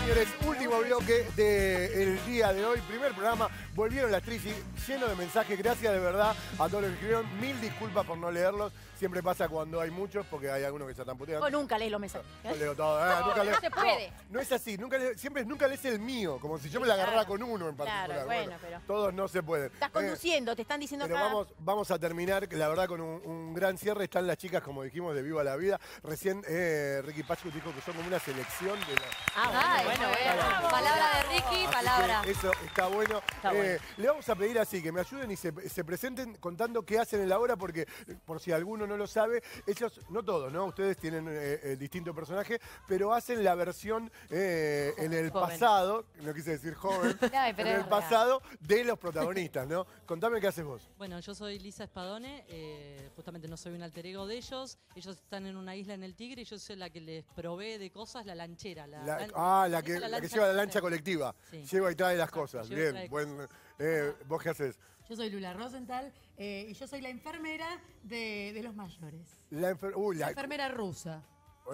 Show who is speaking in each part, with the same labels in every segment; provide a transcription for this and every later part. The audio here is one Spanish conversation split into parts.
Speaker 1: señores, último bloque del día de hoy, primer programa. Volvieron las Trisi, lleno de mensajes. Gracias de verdad a todos los que escribieron. Mil disculpas por no leerlos. Siempre pasa cuando hay muchos, porque hay algunos que se están puteando.
Speaker 2: O nunca lees los mensajes.
Speaker 1: Yo leo todo, ¿eh? nunca leo-
Speaker 2: no se puede.
Speaker 1: No, no es así, nunca leo- siempre nunca lees el mío, como si yo me la agarrara con uno en particular.
Speaker 2: Claro, bueno, pero-
Speaker 1: Todos no se pueden.
Speaker 2: Estás
Speaker 1: Eh,
Speaker 2: conduciendo, te están diciendo
Speaker 1: pero
Speaker 2: acá.
Speaker 1: vamos, vamos a terminar, la verdad, con un, un gran cierre. Están las chicas, como dijimos, de Viva la Vida. Recién eh, Ricky Pachu dijo que son como una selección de la...
Speaker 2: Ah,
Speaker 3: Ay,
Speaker 2: bueno, bueno,
Speaker 3: bueno. Palabra de Ricky, palabra.
Speaker 1: que eso está bueno.
Speaker 2: Está
Speaker 1: Eh. Le vamos a pedir así, que me ayuden y se, se presenten contando qué hacen en la obra, porque por si alguno no lo sabe, ellos, no todos, ¿no? Ustedes tienen eh, eh, distintos personajes, pero hacen la versión eh, en el
Speaker 3: Joven.
Speaker 1: pasado, no quise decir joven, en el pasado de los protagonistas, ¿no? Contame qué haces vos.
Speaker 4: Bueno, yo soy Lisa Espadone, eh, justamente no soy un alter ego de ellos. Ellos están en una isla en el Tigre y yo soy la que les provee de cosas, la lanchera. La,
Speaker 1: La-
Speaker 4: lan-
Speaker 1: ah, la que,
Speaker 4: esa
Speaker 1: la que lleva la lancha
Speaker 4: colectiva. Sí.
Speaker 1: Lleva y trae las cosas. Bien, buen. eh, ¿Vos qué haces?
Speaker 5: Yo soy Lula Rosenthal eh, y yo soy la enfermera de, de los mayores.
Speaker 1: La enfer- Uy,
Speaker 5: La
Speaker 1: la.
Speaker 5: enfermera rusa.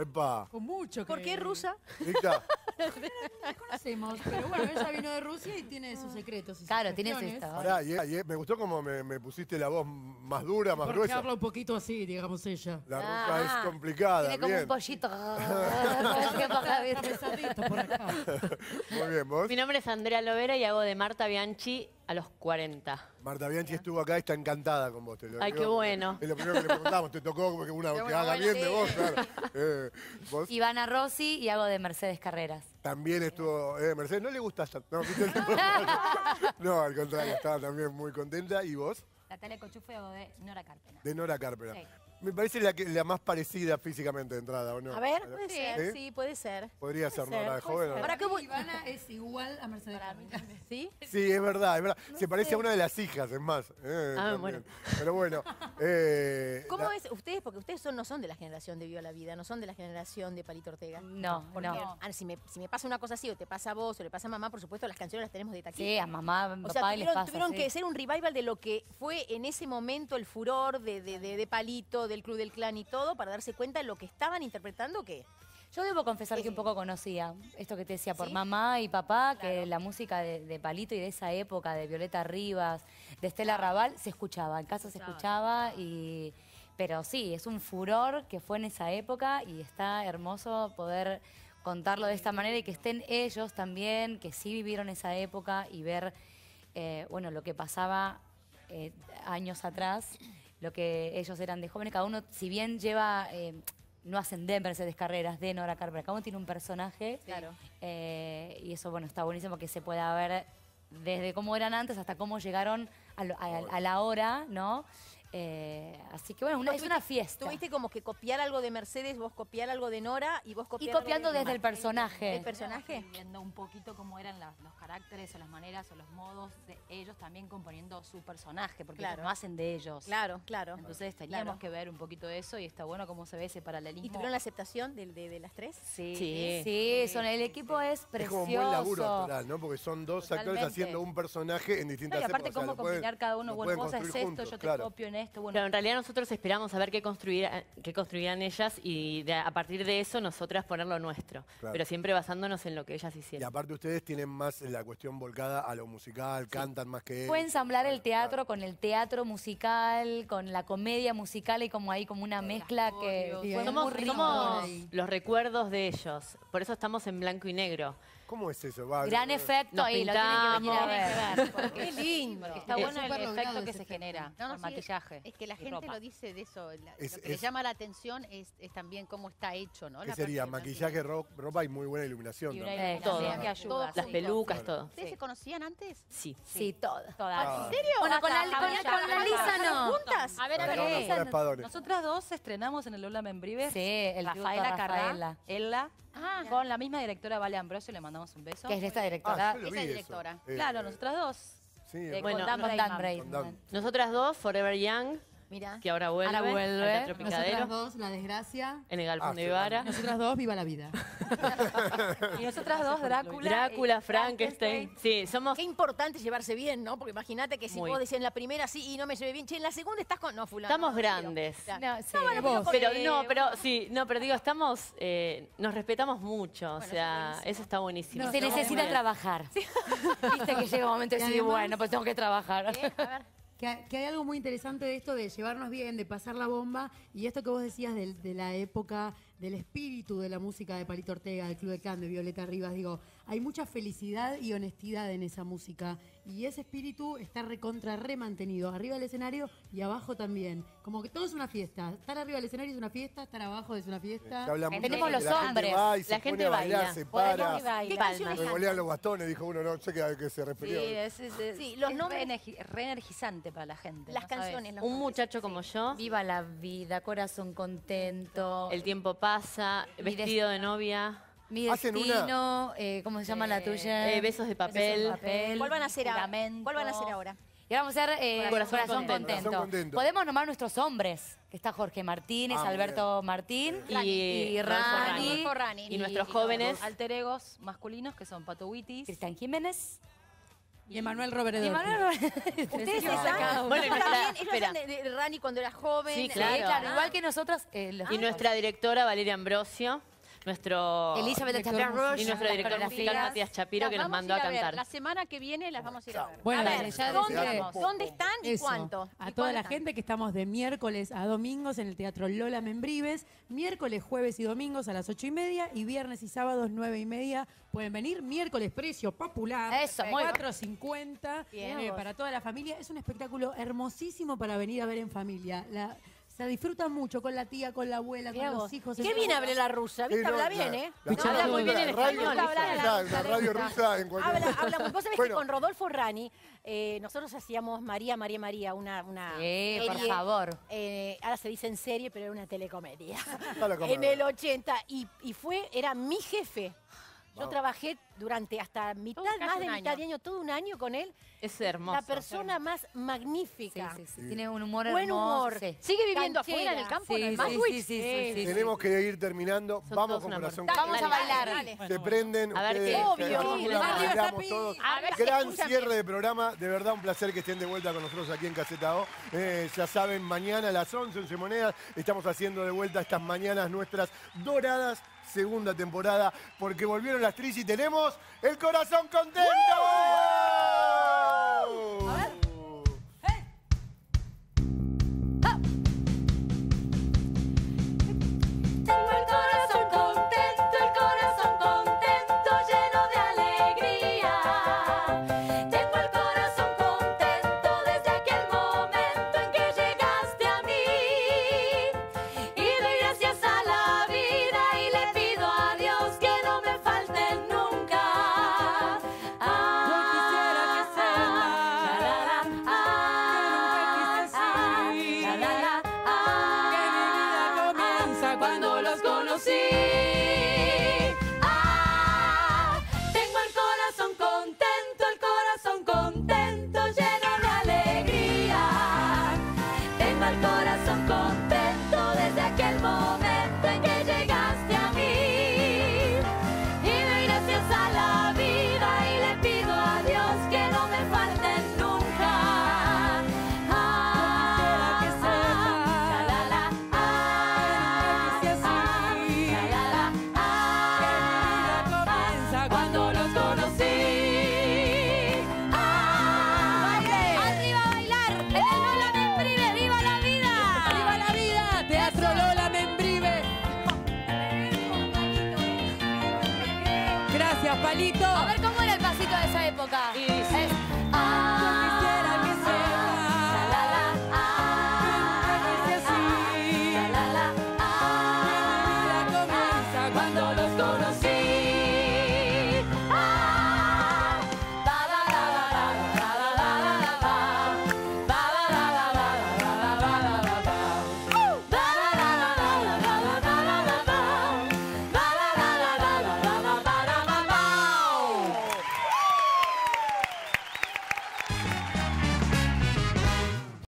Speaker 1: Epa.
Speaker 5: Con mucho
Speaker 2: ¿Por
Speaker 5: que-
Speaker 2: qué rusa?
Speaker 1: Rita,
Speaker 5: La conocemos, pero bueno, ella vino de Rusia y tiene sus secretos. y sus
Speaker 3: Claro, tienes
Speaker 5: cuestiones.
Speaker 3: esta.
Speaker 1: pará, y- y- me gustó como me, me pusiste la voz más dura, más
Speaker 5: Porque
Speaker 1: gruesa.
Speaker 5: habla un poquito así, digamos ella.
Speaker 1: La rusa
Speaker 2: Ah.
Speaker 1: es complicada.
Speaker 3: Tiene como
Speaker 1: bien.
Speaker 3: un pollito. Qué poca vida.
Speaker 5: Pesadito por acá.
Speaker 1: Muy bien, vos.
Speaker 6: Mi nombre es Andrea Lovera y hago de Marta Bianchi a los 40.
Speaker 1: Marta Bianchi estuvo acá y está encantada con vos. Te lo
Speaker 6: Ay,
Speaker 1: digo.
Speaker 6: qué bueno.
Speaker 1: Es lo primero que le preguntamos. Te tocó como que una que haga bien de vos, claro. Eh, vos
Speaker 3: Ivana Rossi y hago de Mercedes Carreras.
Speaker 1: también estuvo. Eh, Mercedes, ¿no le gusta tanto? No, no, al contrario, estaba también muy contenta. ¿Y vos?
Speaker 3: Natalia Cochufe hago de Nora Carpena.
Speaker 1: De Nora Carpena.
Speaker 3: Sí.
Speaker 1: Me parece la, que, la más parecida físicamente de entrada, ¿o no?
Speaker 2: A ver, puede ser,
Speaker 1: ¿Sí?
Speaker 2: sí, puede ser.
Speaker 1: Podría ser
Speaker 2: Puede
Speaker 1: Nora de joven. ¿o
Speaker 2: ser.
Speaker 1: no?
Speaker 2: Para que
Speaker 5: Ivana es igual a Mercedes.
Speaker 2: ¿Sí?
Speaker 1: Sí, es verdad, es verdad. Se parece a una de las hijas, es más. Eh,
Speaker 6: Ah,
Speaker 1: también.
Speaker 6: bueno.
Speaker 1: Pero bueno. eh,
Speaker 2: ¿Cómo
Speaker 1: la-
Speaker 2: es ustedes? Porque ustedes son, no son de la generación de Viva la Vida, no son de la generación de Palito Ortega.
Speaker 3: No,
Speaker 2: Porque
Speaker 3: no.
Speaker 2: ah, si, me, si me pasa una cosa así o te pasa a vos o le pasa a mamá, por supuesto las canciones las tenemos de taquilla.
Speaker 3: Sí, a mamá, a
Speaker 2: O
Speaker 3: papá
Speaker 2: sea,
Speaker 3: les
Speaker 2: tuvieron,
Speaker 3: pasa.
Speaker 2: tuvieron
Speaker 3: sí.
Speaker 2: que ser un revival de lo que fue en ese momento el furor de, de- de- de Palito, del Club del Clan y todo, para darse cuenta de lo que estaban interpretando que
Speaker 3: Yo debo confesar que un poco conocía esto que te decía por
Speaker 2: ¿Sí?
Speaker 3: mamá y papá, que la música de, de Palito y de esa época, de Violeta Rivas, de Estela Raval, se escuchaba, en casa se escuchaba y... Pero sí, es un furor que fue en esa época y está hermoso poder contarlo de esta manera y que estén ellos también, que sí vivieron esa época y ver, eh, bueno, lo que pasaba eh, años atrás, lo que ellos eran de jóvenes, cada uno, si bien lleva, eh, no hacen de Mercedes Carreras, de Nora Carpena, cada uno tiene un personaje,
Speaker 2: Claro.
Speaker 3: eh, y eso, bueno, está buenísimo que se pueda ver desde cómo eran antes hasta cómo llegaron a, lo- a- a la hora, ¿no? Eh, así que bueno, una- es una fiesta.
Speaker 2: Tuviste como que copiar algo de Mercedes, vos copiar algo de Nora y vos copiar
Speaker 3: Y copiando
Speaker 2: algo de
Speaker 3: desde el personaje.
Speaker 2: ¿El personaje?
Speaker 7: viendo un poquito cómo eran las- los caracteres o las maneras o los modos de ellos también componiendo su personaje, porque
Speaker 2: Claro.
Speaker 7: ellos no hacen de ellos.
Speaker 2: Claro, claro.
Speaker 7: Entonces teníamos
Speaker 2: Claro.
Speaker 7: que ver un poquito de eso y está bueno cómo se ve ese paralelismo.
Speaker 2: ¿Y tuvieron la aceptación de, de- de las tres?
Speaker 7: Sí.
Speaker 6: Sí.
Speaker 3: Sí, son, el equipo es
Speaker 1: Es
Speaker 3: precioso.
Speaker 1: como un buen laburo actoral, ¿no? Porque son dos actores
Speaker 7: Totalmente.
Speaker 1: haciendo un personaje en
Speaker 7: No,
Speaker 1: distintas
Speaker 7: y aparte
Speaker 1: épocas. o sea,
Speaker 7: cómo
Speaker 1: pueden-
Speaker 7: combinar cada uno, bueno, vos haces esto,
Speaker 1: juntos,
Speaker 7: yo te
Speaker 1: claro.
Speaker 7: copio en esto, bueno.
Speaker 6: Pero en realidad nosotros esperamos a ver qué, construirá- qué construirán ellas y de- a partir de eso nosotras poner lo nuestro.
Speaker 1: Claro.
Speaker 6: Pero siempre basándonos en lo que ellas
Speaker 1: Y
Speaker 6: hicieron.
Speaker 1: aparte ustedes tienen más la cuestión volcada a lo musical, cantan más que
Speaker 3: Fue
Speaker 1: él.
Speaker 3: ensamblar el teatro con el teatro musical, con la comedia musical y como ahí como una mezcla que
Speaker 5: Y
Speaker 3: fue
Speaker 5: hay
Speaker 6: Somos,
Speaker 3: muy rico.
Speaker 6: somos los recuerdos de ellos. Por eso estamos en blanco y negro.
Speaker 1: ¿Cómo es eso? Va,
Speaker 3: Gran
Speaker 1: no,
Speaker 3: efecto
Speaker 6: Nos
Speaker 3: ahí, lo tienen que venir a ver.
Speaker 2: ¡Qué lindo!
Speaker 7: Porque está
Speaker 5: Es
Speaker 7: bueno el efecto que se genera
Speaker 8: No, no,
Speaker 7: con
Speaker 8: sí,
Speaker 7: maquillaje.
Speaker 8: Es que la
Speaker 7: y
Speaker 8: gente
Speaker 7: ropa.
Speaker 8: lo dice de eso. la-
Speaker 1: Es-
Speaker 8: lo que le llama la atención es, es también cómo está hecho, ¿no?
Speaker 1: ¿Qué
Speaker 8: La
Speaker 1: sería? Maquillaje, ro- ropa y muy buena iluminación.
Speaker 7: Y
Speaker 1: ¿no?
Speaker 7: una iluminación
Speaker 3: todo.
Speaker 7: que ayuda.
Speaker 8: Todo
Speaker 6: Las pelucas, todo.
Speaker 8: ¿Ustedes se conocían antes?
Speaker 6: Sí.
Speaker 3: Sí, todo.
Speaker 1: Ah.
Speaker 8: ¿En serio?
Speaker 3: Bueno, con la, Lisa no.
Speaker 2: ¿Juntas?
Speaker 7: A ver, a ver. Nosotras dos estrenamos en el Lola Membrives.
Speaker 3: Sí, el
Speaker 7: Rafaela Carrá,
Speaker 3: Rafaela.
Speaker 7: Ella,
Speaker 8: Ah.
Speaker 7: con la misma directora Vale Ambrosio, le mandamos un beso.
Speaker 3: Que es esta
Speaker 1: Ah,
Speaker 3: directora.
Speaker 1: yo lo
Speaker 8: Esa
Speaker 1: vi
Speaker 8: es
Speaker 1: eso.
Speaker 8: directora.
Speaker 1: Eh,
Speaker 7: Claro,
Speaker 1: eh,
Speaker 7: nosotras dos.
Speaker 1: Sí,
Speaker 7: Eh,
Speaker 6: Bueno,
Speaker 7: con Dan
Speaker 3: Dan.
Speaker 6: Nosotras dos, Forever Young,
Speaker 2: Mira.
Speaker 6: que ahora vuelve,
Speaker 3: Ahora vuelve.
Speaker 6: al
Speaker 5: Nosotras dos, la desgracia.
Speaker 6: en el Galpón
Speaker 1: Ah,
Speaker 6: de
Speaker 1: sí,
Speaker 6: Ibarra.
Speaker 5: Nosotras dos, viva la vida.
Speaker 7: Y nosotras dos, Drácula.
Speaker 6: Drácula, Frankenstein. Sí, somos
Speaker 2: Qué importante llevarse bien, ¿no? Porque imagínate que si
Speaker 6: Muy.
Speaker 2: vos decías en la primera sí y no me llevé bien, che, en la segunda estás con. No, fulano.
Speaker 6: Estamos
Speaker 2: no,
Speaker 6: grandes.
Speaker 2: Claro.
Speaker 3: No, sí.
Speaker 2: bueno,
Speaker 5: Vos.
Speaker 6: Pero no, pero sí, no, pero digo, estamos, eh, nos respetamos mucho, o sea, eso está buenísimo.
Speaker 3: Y se necesita trabajar. Viste que llega un momento de
Speaker 5: Y
Speaker 3: decir,
Speaker 5: además-
Speaker 3: bueno, pues tengo que trabajar.
Speaker 2: ¿Eh? A ver.
Speaker 5: Que, hay algo muy interesante de esto de llevarnos bien, de pasar la bomba, y esto que vos decías de, la época, del espíritu de la música de Palito Ortega, del Club de Clan, de Violeta Rivas, digo, hay mucha felicidad y honestidad en esa música, y ese espíritu está recontra remantenido, arriba del escenario y abajo también. Como que todo es una fiesta. Estar arriba del escenario es una fiesta, estar abajo es una fiesta.
Speaker 1: Se mucho
Speaker 3: Tenemos
Speaker 1: de
Speaker 3: los
Speaker 1: la gente
Speaker 3: hombres.
Speaker 1: va y se
Speaker 6: La
Speaker 1: pone
Speaker 6: gente
Speaker 1: a bailar,
Speaker 6: baila.
Speaker 1: se para,
Speaker 6: bailar.
Speaker 2: ¿Qué
Speaker 6: Palmas.
Speaker 2: canciones
Speaker 1: revolean los bastones, dijo uno, no sé qué, que se refirió.
Speaker 7: Sí, es, es- es-
Speaker 2: Sí, los
Speaker 7: es
Speaker 2: nombres-
Speaker 7: reenergi- reenergizante para la gente.
Speaker 2: Las
Speaker 7: ¿no?
Speaker 2: Canciones. los
Speaker 6: Un
Speaker 2: nombres.
Speaker 6: muchacho como yo,
Speaker 3: Viva la vida, corazón contento.
Speaker 6: el tiempo pasa, Vestido de novia,
Speaker 3: Mi
Speaker 1: Hacen una-
Speaker 3: destino, eh, ¿cómo se llama la tuya?
Speaker 6: eh, besos de papel.
Speaker 3: papel.
Speaker 2: ¿Cuál van a hacer ahora?
Speaker 7: Juramento.
Speaker 2: ¿Cuál van a hacer ahora?
Speaker 3: Y ahora vamos a hacer eh,
Speaker 6: Corazón
Speaker 3: corazón,
Speaker 6: contento.
Speaker 3: contento.
Speaker 1: Corazón contento.
Speaker 3: Podemos nombrar nuestros hombres, que está Jorge Martínez,
Speaker 1: Ah, muy
Speaker 3: Alberto Martín
Speaker 6: Y,
Speaker 3: y
Speaker 6: Rodolfo
Speaker 3: Rani.
Speaker 2: Rani.
Speaker 6: Y nuestros jóvenes,
Speaker 7: Alter egos masculinos que son Pato Witis.
Speaker 3: Cristian Jiménez.
Speaker 5: Y Emanuel Robert
Speaker 3: Y Manuel
Speaker 2: Ustedes
Speaker 3: cada uno.
Speaker 6: Bueno, nuestra-
Speaker 2: también, ellos
Speaker 6: espera.
Speaker 2: de, de Rani cuando era joven.
Speaker 6: Sí,
Speaker 3: Sí,
Speaker 6: Claro.
Speaker 3: claro, igual que nosotros. eh,
Speaker 6: y nuestra directora Valeria Ambrosio, nuestro
Speaker 3: Elizabeth
Speaker 5: Director
Speaker 3: Chaperro
Speaker 6: y nuestro director musical Matías Chapiro que nos mandó a cantar.
Speaker 7: La semana que viene las vamos a ir a ver.
Speaker 5: Bueno,
Speaker 2: a ver,
Speaker 5: ya
Speaker 2: ¿dónde, ¿dónde están y
Speaker 5: Eso,
Speaker 2: cuánto?
Speaker 5: A
Speaker 2: ¿Y
Speaker 5: toda la
Speaker 2: están?
Speaker 5: gente que estamos de miércoles a domingos en el Teatro Lola Membrives, miércoles, jueves y domingos a las ocho y media y viernes y sábados nueve y media. Pueden venir miércoles, precio popular,
Speaker 3: Eso, muy bien.
Speaker 5: 4.50
Speaker 2: Bien.
Speaker 5: eh, para toda la familia. Es un espectáculo hermosísimo para venir a ver en familia. La- se disfruta mucho con la tía, con la abuela, con
Speaker 2: vos.
Speaker 5: los hijos.
Speaker 2: Qué bien habla la rusa, ¿viste? Habla
Speaker 1: la-
Speaker 2: bien, ¿eh?
Speaker 1: la-
Speaker 6: Habla
Speaker 1: la-
Speaker 6: muy bien en español,
Speaker 2: la-
Speaker 1: radio
Speaker 2: rusa.
Speaker 1: en cualquier
Speaker 2: Habla. Vos sabés que con Rodolfo Rani, eh, nosotros hacíamos María, María, María, una, una
Speaker 3: Sí, por favor.
Speaker 2: eh, ahora se dice en serie, pero era una telecomedia. En el 80. Y, y fue, era mi jefe. Yo trabajé durante hasta mitad, más de
Speaker 7: un
Speaker 2: mitad
Speaker 7: año.
Speaker 2: de año, todo un año con él.
Speaker 6: Es hermoso.
Speaker 2: La persona más
Speaker 3: Sí,
Speaker 2: magnífica.
Speaker 3: sí, sí. Tiene un humor
Speaker 2: Buen
Speaker 3: hermoso.
Speaker 2: humor.
Speaker 3: sí.
Speaker 7: ¿Sigue viviendo
Speaker 2: Canchera.
Speaker 7: afuera en el campo?
Speaker 3: Sí,
Speaker 7: ¿no?
Speaker 3: sí,
Speaker 7: ¿Más
Speaker 3: sí, sí, sí, sí, sí.
Speaker 1: Tenemos que ir terminando.
Speaker 6: Son
Speaker 1: Vamos con corazón
Speaker 3: Vamos a bailar.
Speaker 2: dale.
Speaker 1: Se prenden
Speaker 6: A ver
Speaker 1: ustedes,
Speaker 6: qué-
Speaker 1: se
Speaker 2: Obvio,
Speaker 1: bailamos todos.
Speaker 2: A ver,
Speaker 1: Gran
Speaker 2: escúchame.
Speaker 1: cierre de programa, de verdad un placer que estén de vuelta con nosotros aquí en Caseta O. Eh, ya saben, mañana a las 11, 11 monedas, estamos haciendo de vuelta estas mañanas nuestras doradas, segunda temporada, porque volvieron las tris y tenemos el corazón contento.
Speaker 3: Contento desde aquel momento Gracias,
Speaker 5: Palito.
Speaker 3: A ver cómo era el pasito de esa época.
Speaker 6: Y dice,
Speaker 3: Es,